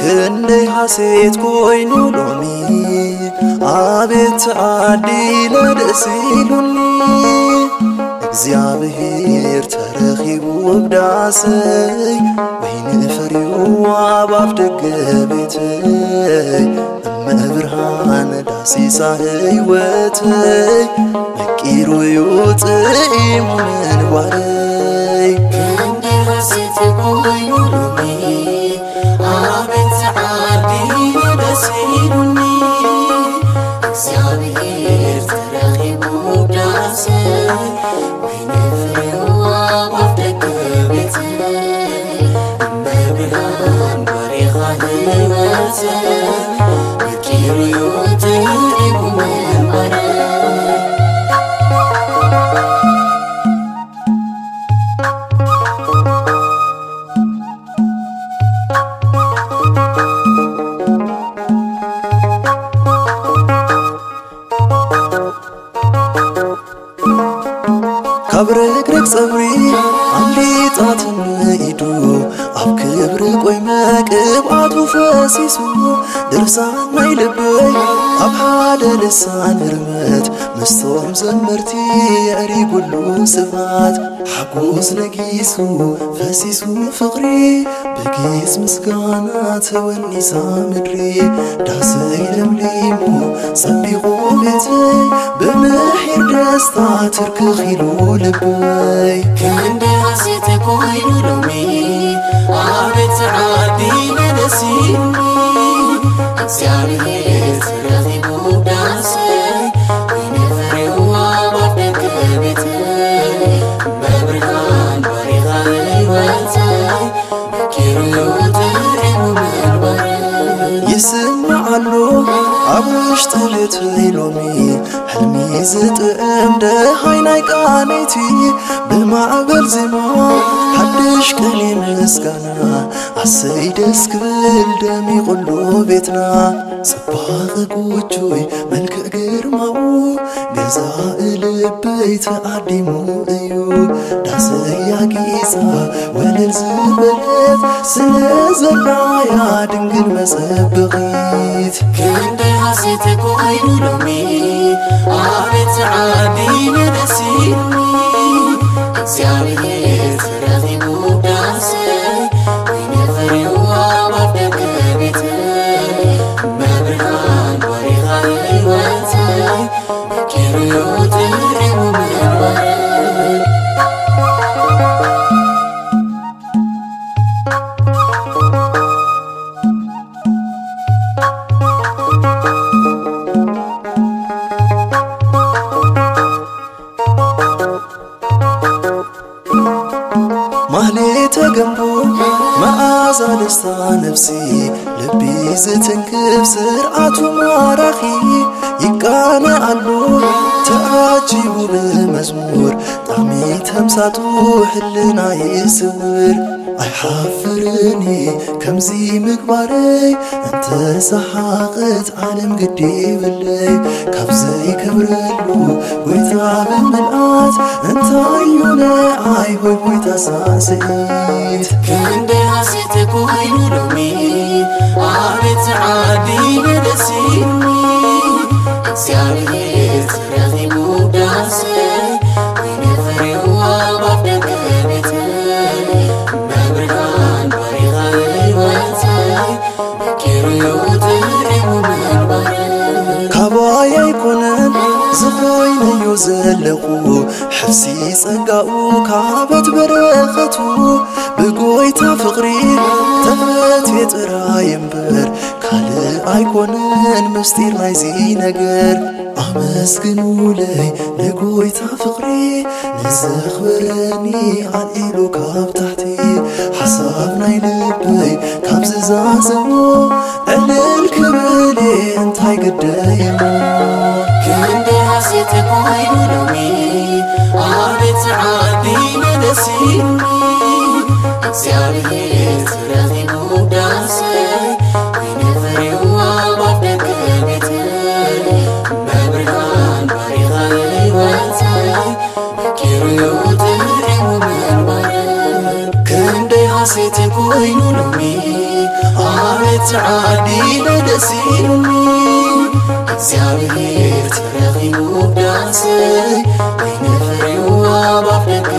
ክንደይ ሐሴት ኮይኑ ሎሚ አቤት አዲ ለደስ ኢሉኒ እግዚኣብሔር ተረኺቡ ውብዳሰይ ወይኒ ፈሪዩ ኣባብ ደገ ቤተይ እመብርሃን ዳሲሳ ህይወተይ መቂሩ እዩ ጽኢሙ ምንባረይ outside. ፈሲሱ ድርሳን ናይ ልበይ ኣብ ሓደ ልሳን ህርመት ምስቶም ዘመርቲ የዕሪጉሉ ስባት ሓጎስ ነጊሱ ፈሲሱ ፍቕሪ ብጊዝ ምስጋና ተወኒሳ ምድሪ ዳሰይ ለምሊሙ ጸቢቑ ቤተይ ብምሒር ደስታ ትርክኽ ኢሉ ልበይ ክንዲ ሐሴት ኮይኑ በብርሃን ባሪኻ ህይወተይ መኪሩ ጥዒሙ ምንባረይ ይስምዓሉ ኣብ ውሽጢ ቤተይ ሎሚ ሕልሚ ዝጥዕም ደሃይ ናይ ቃነይቲ ብማዕበል ዜማ ሓድሽ ቀኔ ምስጋና ኣሰይ ደስ ክብል ደሚቑሉ ቤትና ጽባቐ ጎጆይ ግርማኡ ገዛ እልበይ ተኣዲሙ እዩ። ዳሰይ ኣጊፃ ወለል ዝበለት ስለ ዘላያ ድንግል መጸብቒት ክንዲ ሐሴት ኮይኑ መዓዛ ደስታ ነፍሲ ልቢ ዝትንክፍ ስርዓቱ ማራኺ ይቃነአሉ ተዓጂቡ ብመዝሙር ጣዕሚ ተምሳጡ ሕልና ይስውር። ኣይሓፍርኒ ከምዚ ምግባረይ እንተ ሰሓቕት ዓለም ግዲ ይብለይ ካብ ዘይከብረሉ ጎይታ ብምልኣት እንታይ ንዓይ ሆይ ሆይታ ሳስኢት ክንዲ ሐሴት ኮይኑ ሎሚ አቤት ተዓዲለ ደስ እግዚአብሔር ተረኺቡ ካባይ ኣይኮነን ዝኮይነዮ ዘለኹ ሕፍሲ ጸጋኡ ካበት በረኸቱ ብጎይታ ፍቕሪ ተፈትየ ጥራይ እምበር ካልእ ኣይኮነን ምስጢር ናይዚ ነገር ኣመስግኑለይ ንጎይታ ፍቕሪ ንዘኽብረኒ ኣልዒሉ ካብ ታሕቲ ሓሳብ ናይ ልበይ ካብ ዝዛዝሞ ዕልል ክብል እንታይ ግደይሞ ተዓዲለ ደስ ኢሉኒ እግዚአብሔር ተረኺቡ ዳሰይ ወይኒ ፍሬዋ ባፍ ደገ